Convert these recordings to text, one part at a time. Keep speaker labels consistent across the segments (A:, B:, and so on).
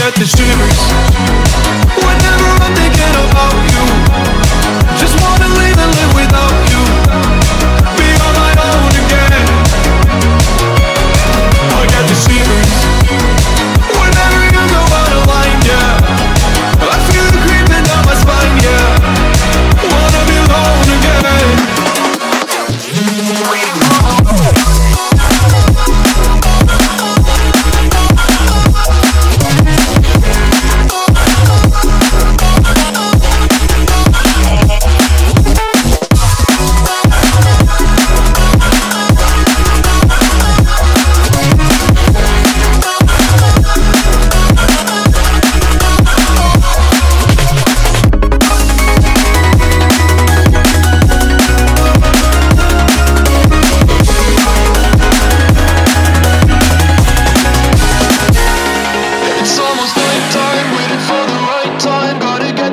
A: Get the streets. Whenever I'm thinking about you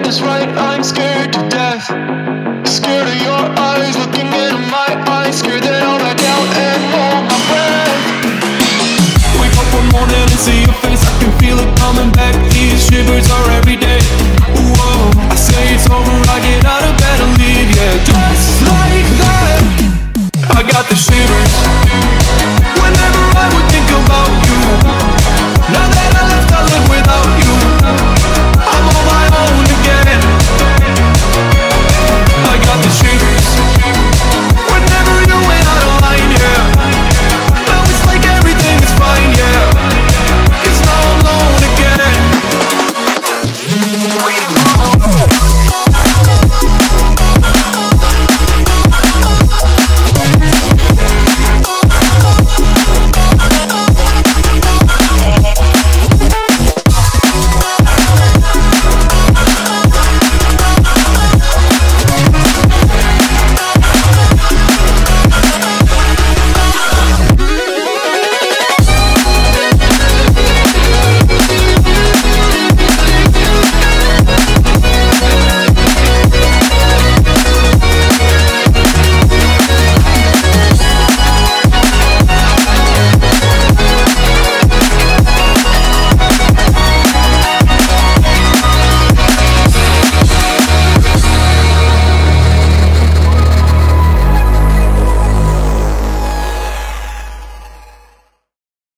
A: is right, I'm scared to death. Scared of your eyes looking into my eyes, scared that I'll back out and hold my breath. Wake up one morning and see your face, I can feel it coming back. These shivers are every day. Whoa, I say it's over, I get out of bed and leave, yeah, just like that. I got the shivers.